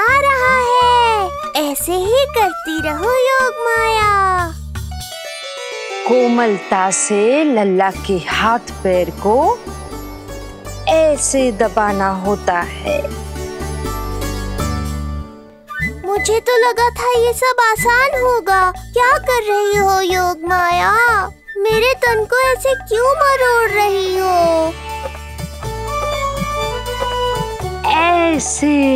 रहा है। ऐसे ही करती रहो योग माया। कोमलता से लल्ला के हाथ पैर को ऐसे दबाना होता है। मुझे तो लगा था ये सब आसान होगा। क्या कर रही हो योग माया? मेरे तन को ऐसे क्यों मरोड़ रही हो? ऐसे